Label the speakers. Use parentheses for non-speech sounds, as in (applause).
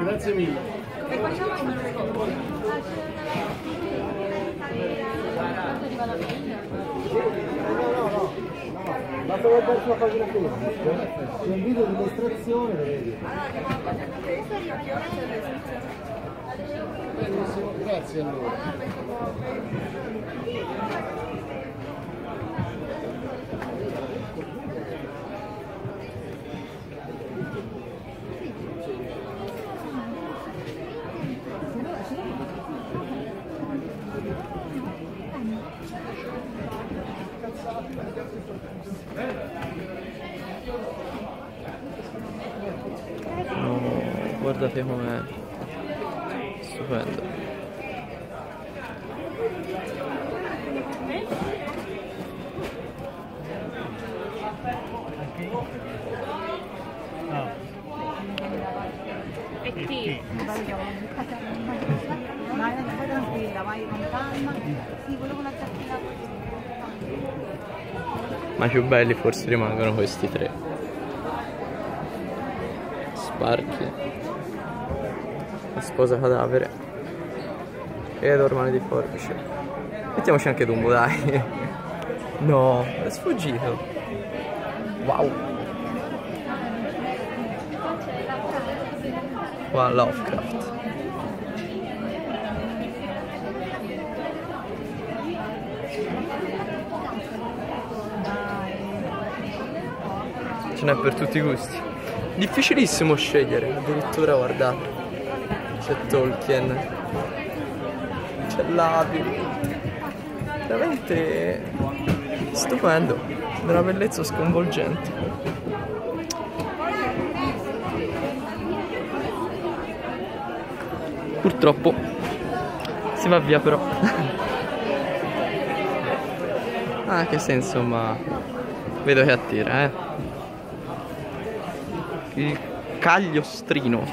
Speaker 1: Grazie mille.
Speaker 2: E
Speaker 1: no. Basta guardare sulla pagina Facebook. C'è un video di dimostrazione, lo vedi. Benissimo, grazie allora.
Speaker 3: No, guardate com'è. Stupendo.
Speaker 4: E qui? Vai, tranquilla, vai con calma. Sì, quello con la giacchina.
Speaker 3: Ma più belli forse rimangono questi tre. Sparchi. La sposa cadavere. E Edormane di forbice. Mettiamoci anche Dumbo, dai. (laughs) No, è sfuggito. Wow. Qua Lovecraft. Ce n'è per tutti i gusti. Difficilissimo scegliere, addirittura guardate. C'è Tolkien. C'è Labio. Veramente stupendo, di una bellezza sconvolgente. Purtroppo si va via però. (laughs) ah, che senso, ma vedo che attira, eh. Il cagliostrino.